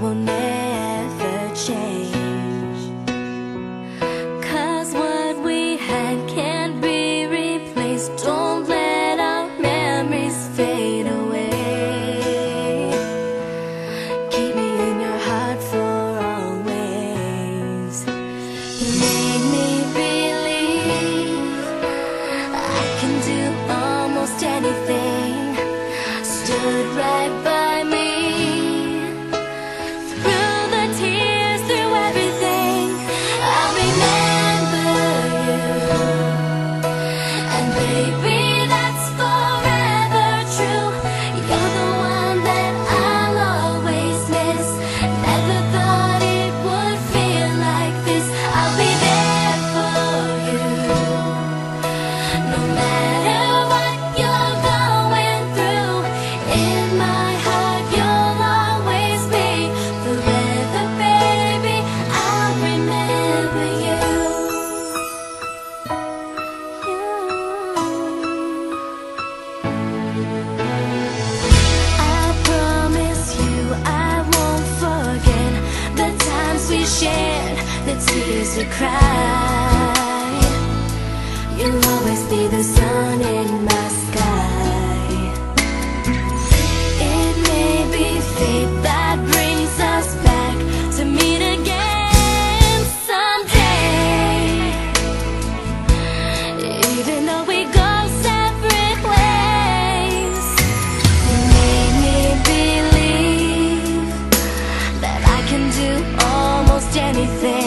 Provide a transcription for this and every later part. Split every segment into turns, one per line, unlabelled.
will never change. Cause what we had can't be replaced. Don't let our memories fade away. Keep me in your heart for always. You made me believe I can do almost anything. Stood right by. The little baby. I'll remember you. Mm. I promise you i won't forget the times we shared, the tears we cried. You'll always be the sun in my sky. It may be fate that brings us back to meet again someday. Even though we go separate ways, you made me believe that I can do almost anything.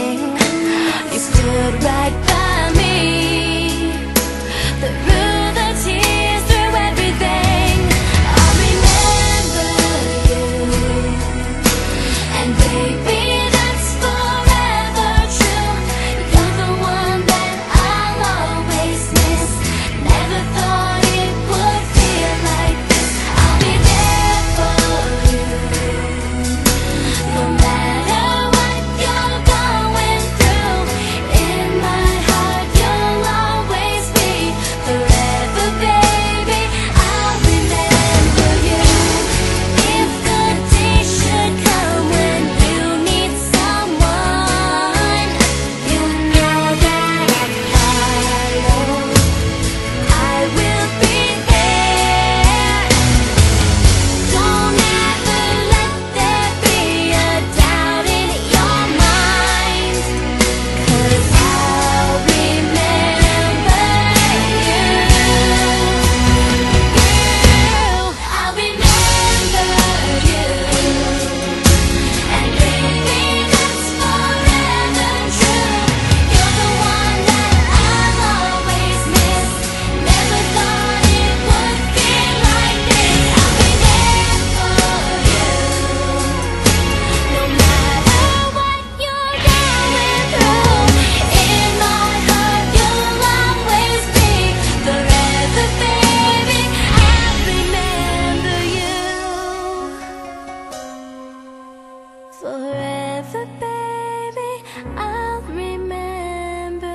Forever, baby, I'll remember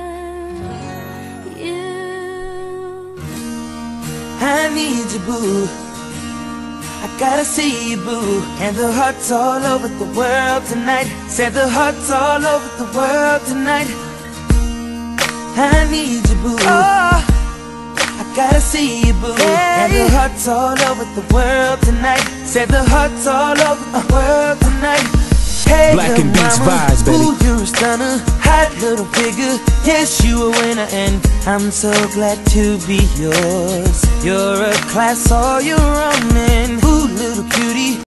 you. I
need you, boo. I gotta see you, boo. And the hearts all over the world tonight. Said the hearts all over the world tonight. I need you, boo. Oh. I gotta see you, boo. And the hearts all over the world tonight. Said the hearts all over the world tonight. Hey,
Black and Beats vibes, baby.
Ooh, you're a stunner, hot little figure. Yes, you a winner, and I'm so glad to be yours. You're a class all your own, and ooh, little cutie.